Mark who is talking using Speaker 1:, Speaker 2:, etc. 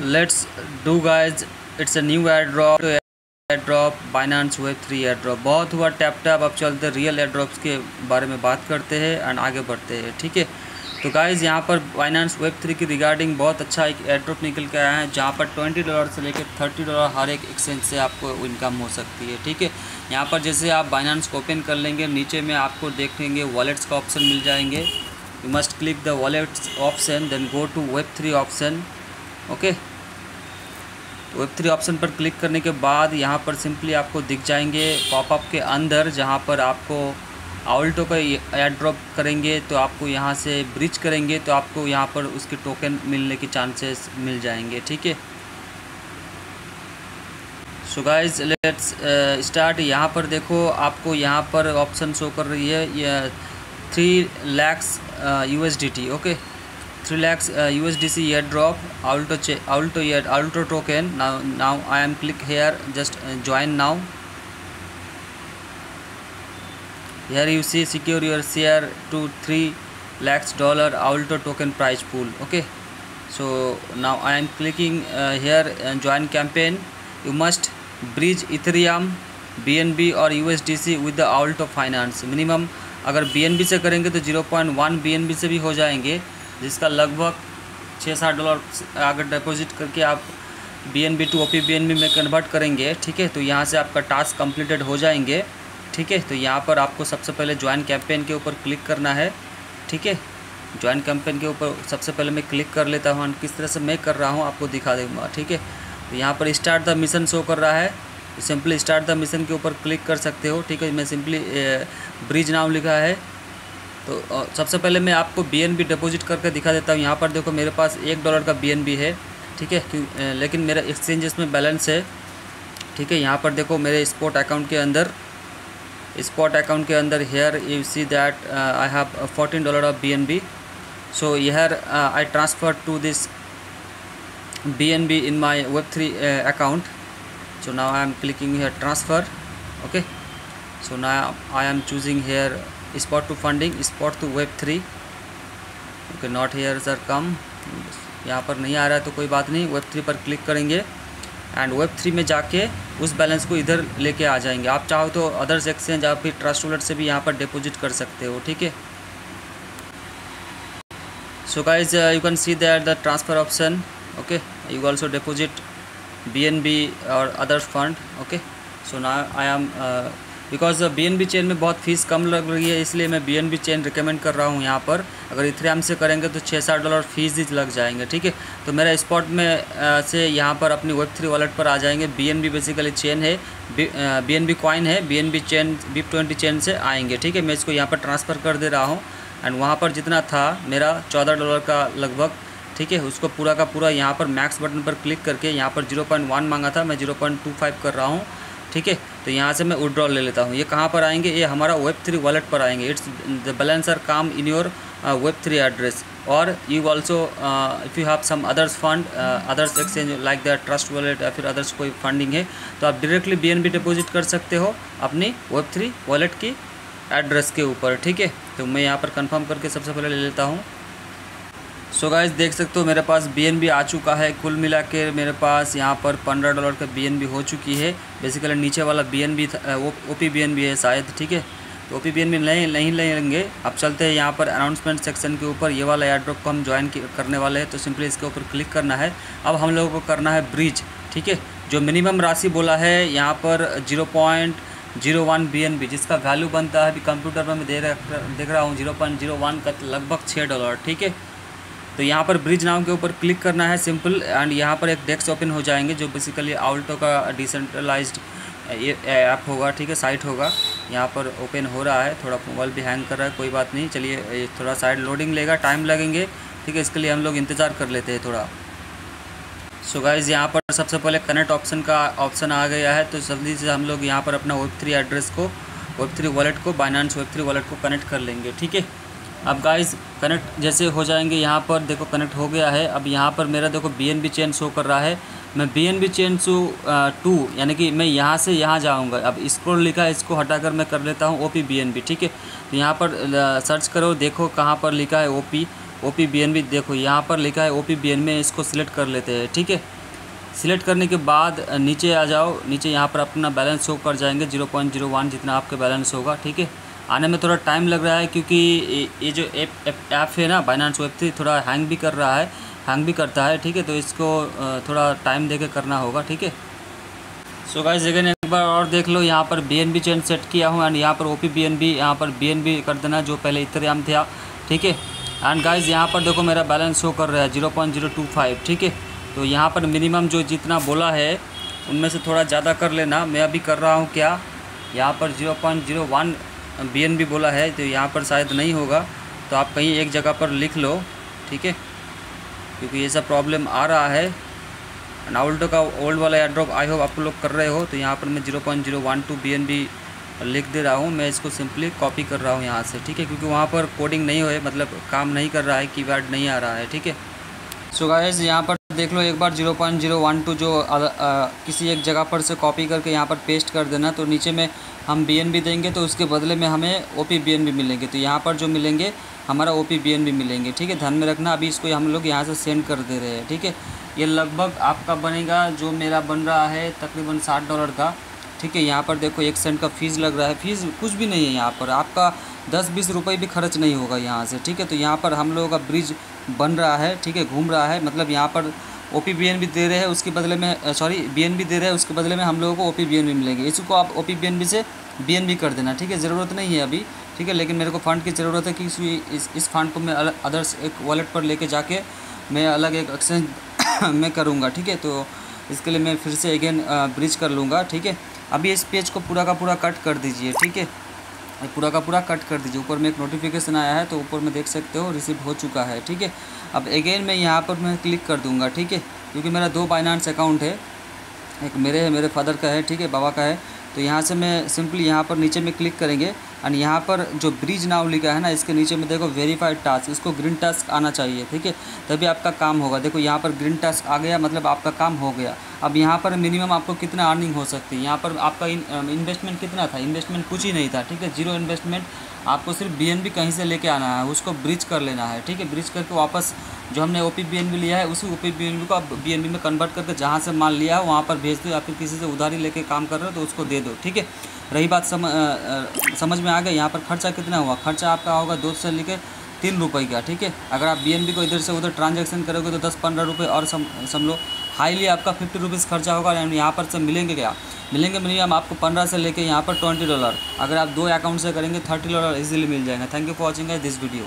Speaker 1: let's do, guys. It's a new airdrop. Airdrop Binance web three airdrop बहुत हुआ tap tap अब चलते real airdrops के बारे में बात करते हैं एंड आगे बढ़ते हैं, ठीक है? तो गाइज़ यहाँ पर बाइनांस वेब थ्री की रिगार्डिंग बहुत अच्छा एक एयरड्रॉप निकल के आया है, जहाँ पर ट्वेंटी डॉलर से लेकर थर्टी डॉलर हर एक एक्सचेंज से आपको इनकम हो सकती है, ठीक है? यहाँ पर जैसे आप बाइनांस को ओपन कर लेंगे, नीचे में आपको देखेंगे वॉलेट्स का ऑप्शन मिल जाएँगे. You must click the wallets option then go to web three option okay? Web three option पर क्लिक करने के बाद यहाँ पर सिंपली आपको दिख जाएँगे पॉपअप के अंदर, जहाँ पर आपको आउल्टो का एयर ड्रॉप करेंगे तो आपको यहाँ से ब्रिज करेंगे तो आपको यहाँ पर उसके टोकन मिलने के चांसेस मिल जाएँगे, ठीक है? सो गाइज़ लेट्स स्टार्ट यहाँ पर देखो, आपको यहाँ पर ऑप्शन शो कर रही है three lakhs U okay? Three lakhs U S D C airdrop Alto Alto air Alto token now now I am click here just join now here you see secure your share to 3 lakhs dollar alto token price pool okay so now i am clicking uh, here and join campaign you must bridge ethereum bnb or usdc with the alto finance minimum अगर BNB से करेंगे तो 0.1 B से भी हो जाएँगे जिसका लगभग छः सात डॉलर अगर डिपॉजिट करके आप B N B to O P B N B में कन्वर्ट करेंगे, ठीक है? तो यहाँ से आपका टास्क कंप्लीटेड हो जाएँगे, ठीक है? तो यहाँ पर आपको सबसे पहले ज्वाइन कैंपेन के ऊपर क्लिक करना है, ठीक है? ज्वाइन कैंपेन के ऊपर सबसे पहले मैं क्लिक कर लेता हूँ, किस तरह से मैं कर रहा हूँ, आपको दिखा दूँगा, ठीक है? तो यहाँ पर स्टार्ट द मिशन शो कर रहा है सिंपली स्टार्ट द मिशन के ऊपर क्लिक कर सकते हो, ठीक है? मैं सिंपली ब्रिज नाम लिखा है तो सबसे पहले मैं आपको बी एन बी डिपोजिट करके दिखा देता हूँ। यहाँ पर देखो मेरे पास एक डॉलर का बी एन बी है, ठीक है? लेकिन मेरा एक्सचेंजेस में बैलेंस है, ठीक है? यहाँ पर देखो मेरे स्पॉट अकाउंट के अंदर स्पॉट अकाउंट के अंदर here you see that I have fourteen dollar of B N B so yeah I transfer to this B N B in my web three account so now I am clicking here transfer okay so now I am choosing here spot to funding, spot to web3 okay, not here, sir कम यहाँ पर नहीं आ रहा है तो कोई बात नहीं वेब थ्री पर क्लिक करेंगे। एंड वेब थ्री में जाके उस बैलेंस को इधर लेके आ जाएँगे। आप चाहो तो अदर्स एक्सचेंज आप फिर ट्रस्ट वॉलेट से भी यहाँ पर डिपॉजिट कर सकते हो, ठीक है? So guys you can see that the transfer option okay you also deposit B N B और अदर्स फंड ओके सो ना I am because B chain में बहुत फ़ीस कम लग रही है, इसलिए मैं बी चेन रिकमेंड कर रहा हूँ यहाँ पर। अगर इथेरियम से करेंगे तो छः सात डॉलर फ़ीस ही लग जाएँगे, ठीक है? तो मेरा स्पॉट में से यहाँ पर अपनी वेब थ्री वॉलेट पर आ जाएँगे। B N B basically chain है बी एन बी कॉइन है B chain B twenty chain से आएँगे, ठीक है? मैं इसको यहाँ पर ट्रांसफ़र कर दे रहा हूँ। एंड वहाँ पर जितना था, मेरा चौदह डॉलर का लगभग, ठीक है? उसको पूरा का पूरा यहाँ पर मैक्स बटन पर क्लिक करके यहाँ पर ज़ीरो पॉइंट वन मांगा था। मैं ज़ीरो पॉइंट टू फाइव कर रहा हूँ। ठीक है? तो यहाँ से मैं विड्रॉल ले लेता हूँ। ये कहाँ पर आएँगे? ये हमारा वेब थ्री वॉलेट पर आएँगे। It's the balance are come in your web three address और you also if you have some others fund others exchange like the trust wallet या फिर अदर्स कोई फंडिंग है तो आप directly B N B deposit कर सकते हो अपनी वेब थ्री वॉलेट की एड्रेस के ऊपर। ठीक है? तो मैं यहाँ पर कंफर्म करके सबसे पहले ले लेता हूँ। सो so गाइज़ देख सकते हो मेरे पास बीएनबी आ चुका है। कुल मिला के मेरे पास यहाँ पर पंद्रह डॉलर का बीएनबी हो चुकी है। बेसिकली नीचे वाला B N B O P B है शायद, ठीक है? तो ओ पी बी नहीं नहीं लेंगे। अब चलते हैं यहाँ पर अनाउंसमेंट सेक्शन के ऊपर। ये वाला एयर ड्रॉप को हम ज्वाइन करने वाले हैं तो सिंपली इसके ऊपर क्लिक करना है। अब हम लोगों को करना है ब्रिज ठीक है? जो मिनिमम राशि बोला है, यहाँ पर zero point zero one B N B जिसका वैल्यू बनता है, अभी कंप्यूटर पर मैं दे देख रहा हूँ ज़ीरो पॉइंट ज़ीरो वन का लगभग छः डॉलर, ठीक है? तो यहाँ पर ब्रिज नाम के ऊपर क्लिक करना है, सिंपल एंड यहाँ पर एक डेस्क ओपन हो जाएँगे, जो बेसिकली आउल्टो का डिसेंट्रलाइज्ड ये ऐप होगा, ठीक है साइट होगा। यहाँ पर ओपन हो रहा है, थोड़ा मोबाइल भी हैंग कर रहा है, कोई बात नहीं, चलिए थोड़ा साइड लोडिंग लेगा टाइम लगेंगे, ठीक है, इसके लिए हम लोग इंतज़ार कर लेते हैं थोड़ा। सो गाइज़ यहाँ पर सबसे पहले कनेक्ट ऑप्शन का ऑप्शन आ गया है तो जल्दी से हम लोग यहाँ पर अपना वेब थ्री एड्रेस को वेब थ्री वॉलेट को बाइनांस वेब थ्री वॉलेट को कनेक्ट कर लेंगे, ठीक है? अब गाइस कनेक्ट जैसे हो जाएँगे, यहाँ पर देखो कनेक्ट हो गया है। अब यहाँ पर मेरा देखो B N B chain show कर रहा है। मैं B N B chain show to यानी कि मैं यहाँ से यहाँ जाऊँगा। अब स्क्रॉल लिखा है, इसको हटाकर मैं कर लेता हूँ O P B N B ठीक है? तो यहाँ पर सर्च करो, देखो कहाँ पर लिखा है O P O P B N B देखो यहाँ पर लिखा है ओ पी बी एन में इसको सिलेक्ट कर लेते हैं, ठीक है? सिलेक्ट करने के बाद नीचे आ जाओ। नीचे यहाँ पर अपना बैलेंस शो कर जाएँगे ज़ीरो पॉइंट ज़ीरो वन जितना आपका बैलेंस होगा, ठीक है? आने में थोड़ा टाइम लग रहा है क्योंकि ये जो ऐप ऐप है ना बाइनांस वेब थ्री थोड़ा हैंग भी कर रहा है हैंग भी करता है, ठीक है? तो इसको थोड़ा टाइम दे करना होगा, ठीक है? सो गाइस अगेन एक बार और देख लो, यहाँ पर B N B chain set किया हूँ एंड यहाँ पर O P B N B यहाँ पर बी एन बी कर देना, जो पहले इतरियाम था, ठीक है? एंड गाइस यहाँ पर देखो मेरा बैलेंस शो कर रहा है zero point zero two five ठीक है? तो यहाँ पर मिनिमम जो जितना बोला है, उनमें से थोड़ा ज़्यादा कर लेना। मैं अभी कर रहा हूँ क्या? यहाँ पर zero point zero one B बोला है तो यहाँ पर शायद नहीं होगा तो आप कहीं एक जगह पर लिख लो, ठीक है? क्योंकि ये सब प्रॉब्लम आ रहा है। नाउल्टो का ओल्ड वाला एयर ड्रॉप आई होप आप लोग कर रहे हो तो यहाँ पर मैं zero point zero one two B N B लिख दे रहा हूँ। मैं इसको सिंपली कॉपी कर रहा हूँ यहाँ से, ठीक है? क्योंकि वहाँ पर कोडिंग नहीं हो मतलब काम नहीं कर रहा है कीपैड नहीं आ रहा है, ठीक है? सो गाइस यहाँ पर देख लो एक बार zero point zero one two जो आ, आ, किसी एक जगह पर से कॉपी करके यहाँ पर पेस्ट कर देना तो नीचे में हम बी देंगे तो उसके बदले में हमें ओ पी मिलेंगे। तो यहाँ पर जो मिलेंगे हमारा ओ पी मिलेंगे ठीक है? ध्यान में रखना अभी इसको हम लोग यहाँ से सेंड कर दे रहे हैं ठीक है? ये लगभग आपका बनेगा जो मेरा बन रहा है तकरीबन साठ डॉलर का ठीक है? यहाँ पर देखो एक सेंट का फ़ीस लग रहा है। फ़ीस कुछ भी नहीं है यहाँ पर आपका दस बीस रुपये भी खर्च नहीं होगा यहाँ से ठीक है? तो यहाँ पर हम लोगों का ब्रिज बन रहा है ठीक है? घूम रहा है मतलब यहाँ पर ओ पी बी एन भी दे रहे हैं, उसके बदले में सॉरी बी एन भी दे रहे हैं, उसके बदले में हम लोगों को ओ पी बी एन भी मिलेंगे। इसको आप O P B N B से बी एन बी कर देना, ठीक है? ज़रूरत नहीं है अभी, ठीक है? लेकिन मेरे को फ़ंड की ज़रूरत है कि इस इस फंड को मैं अदर्स एक वॉलेट पर लेके जाके मैं अलग एक एक्सचेंज में करूँगा, ठीक है? तो इसके लिए मैं फिर से अगेन ब्रिज कर लूँगा, ठीक है? अभी इस पेज को पूरा का पूरा कट कर दीजिए, ठीक है? पूरा का पूरा कट कर दीजिए। ऊपर में एक नोटिफिकेशन आया है तो ऊपर में देख सकते हो रिसीव हो चुका है, ठीक है? अब अगेन मैं यहाँ पर मैं क्लिक कर दूँगा, ठीक है? क्योंकि मेरा दो बाइनांस अकाउंट है, एक मेरे है, मेरे फादर का है, ठीक है? बाबा का है। तो यहाँ से मैं सिंपली यहाँ पर नीचे में क्लिक करेंगे। एंड यहाँ पर जो ब्रिज नाव लिखा है ना, इसके नीचे में देखो वेरीफाइड टास्क इसको ग्रीन टास्क आना चाहिए, ठीक है? तभी आपका काम होगा। देखो, यहाँ पर ग्रीन टास्क आ गया मतलब आपका काम हो गया। अब यहाँ पर मिनिमम आपको कितना अर्निंग हो सकती है? यहाँ पर आपका इन्वेस्टमेंट कितना था? इन्वेस्टमेंट कुछ ही नहीं था, ठीक है? ज़ीरो इन्वेस्टमेंट आपको सिर्फ़ बीएनबी कहीं से लेके आना है उसको ब्रिज कर लेना है ठीक है? ब्रिज करके वापस जो हमने ओ पी लिया है उसी ओ पी को आप बी में कन्वर्ट करके जहाँ से माल लिया है वहाँ पर भेज दो या फिर किसी से उधारी लेके काम कर रहे हो तो उसको दे दो ठीक है? रही बात सम, आ, समझ में आ गया यहाँ पर खर्चा कितना हुआ? खर्चा आपका होगा दो से लेकर तीन रुपये का ठीक है? अगर आप बीएनबी को इधर से उधर ट्रांजेक्शन करोगे तो दस पंद्रह रुपये और सम समझ लो हाईली आपका फिफ्टी रुपीज़ खर्चा होगा एंड यहाँ पर से मिलेंगे क्या? मिलेंगे मिनिमम आपको पंद्रह से लेके यहाँ पर ट्वेंटी डॉलर। अगर आप दो अकाउंट से करेंगे, थर्टी डॉलर इजीली मिल जाएँगे। Thank you for watching this video